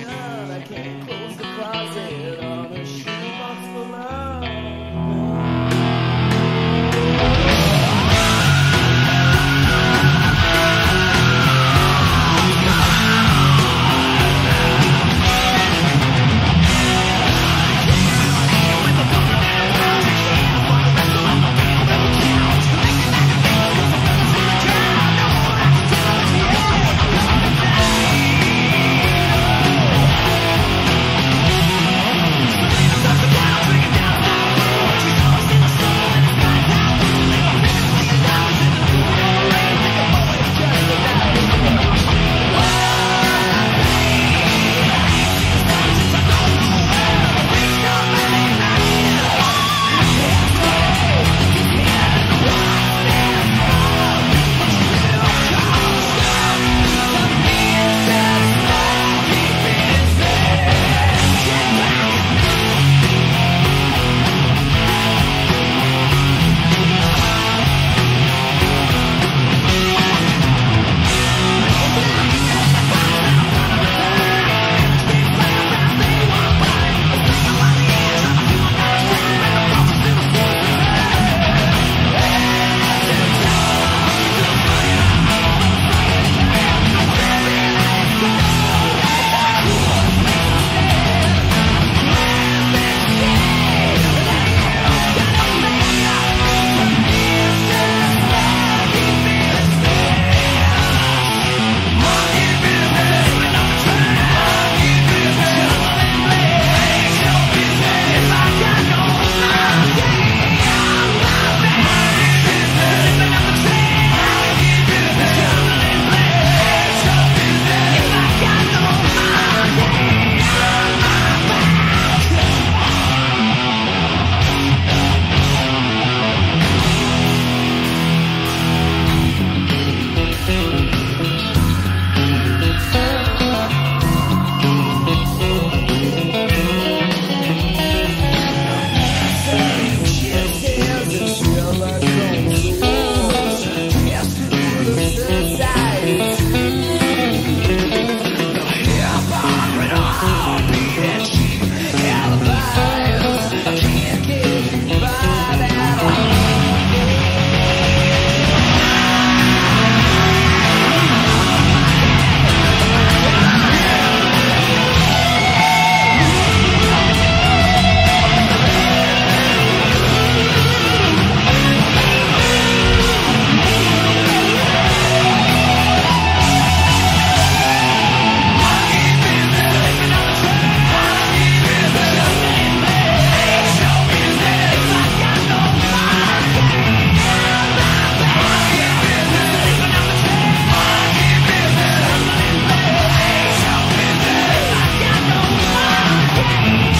I can't quit. Thank you.